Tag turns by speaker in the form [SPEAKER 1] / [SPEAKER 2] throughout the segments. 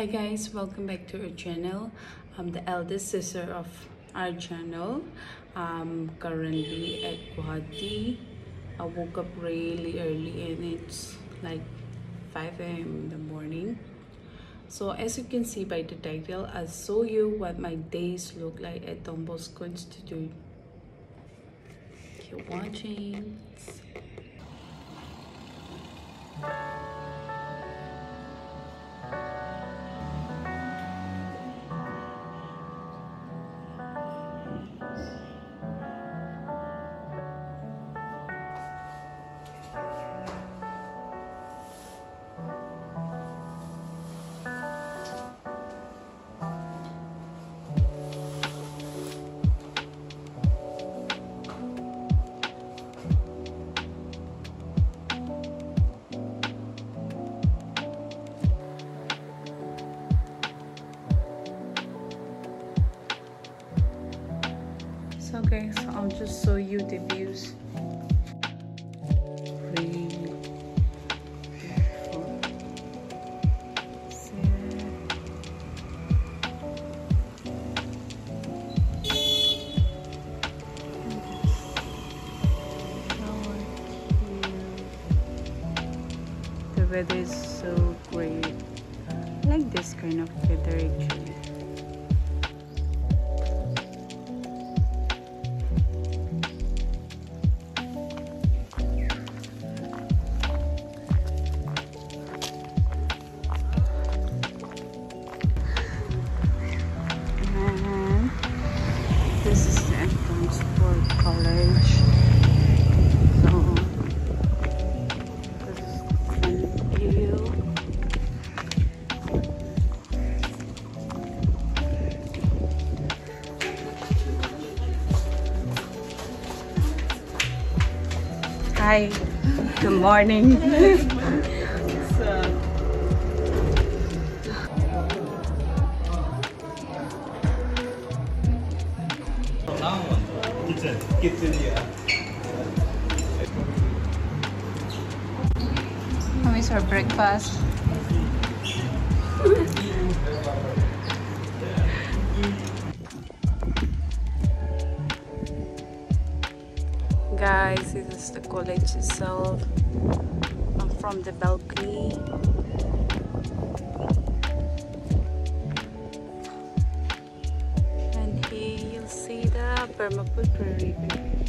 [SPEAKER 1] Hi guys, welcome back to our channel. I'm the eldest sister of our channel. I'm currently at Guwahati. I woke up really early and it's like 5 a.m. in the morning. So as you can see by the title, I'll show you what my days look like at Don Bosco Institute. Keep watching. Just show you the views. The weather is so great. I like this kind of weather actually. Hi, good morning.
[SPEAKER 2] Kitchen, kitchen, yeah.
[SPEAKER 1] Breakfast? Guys, this is the college itself. I'm from the balcony. And here you'll see the Brahmaputra River.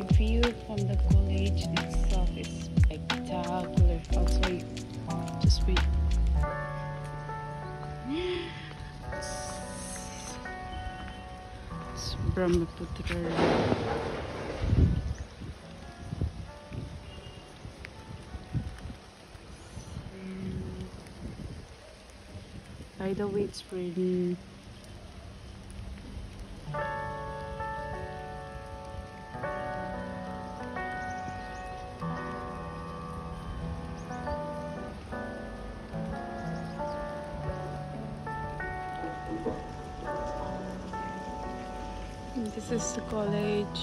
[SPEAKER 1] The view from the college itself is spectacular. Show you. Just wait. It's Brahmaputra. By the way, it's raining. This is the college.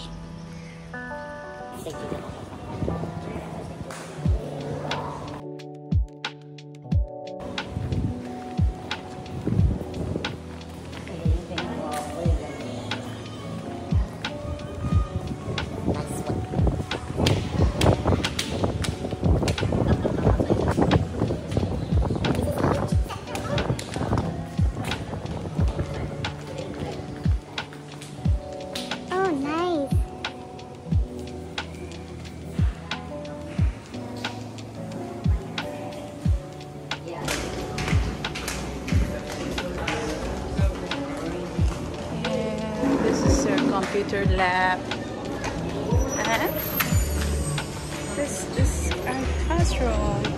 [SPEAKER 1] Computer lab. And this is our uh, classroom.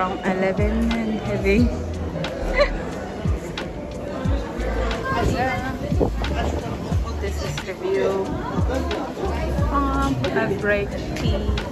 [SPEAKER 1] Around 11 and heavy. this is the view um, from a break tea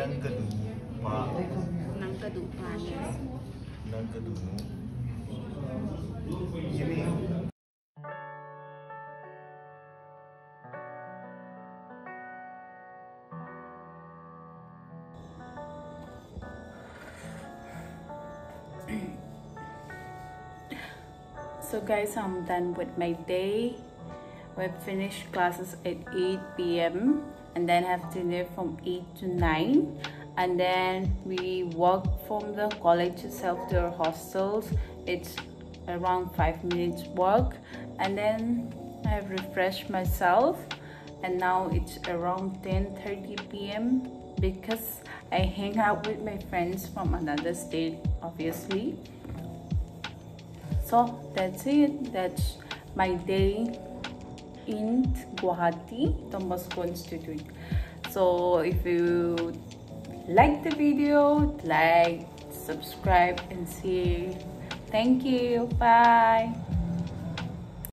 [SPEAKER 1] ng
[SPEAKER 2] kadupa. Ng kadupa.
[SPEAKER 1] So guys, I'm done with my day. We've finished classes at 8 p.m. and then have dinner from 8 to 9 and then we walk from the college itself to our hostels. It's around 5 minutes walk and then I have refreshed myself and now it's around 10:30 p.m. because I hang out with my friends from another state obviously so that's it that's my day in Guwahati Bosco Institute so if you like the video like subscribe and see. Thank you. Bye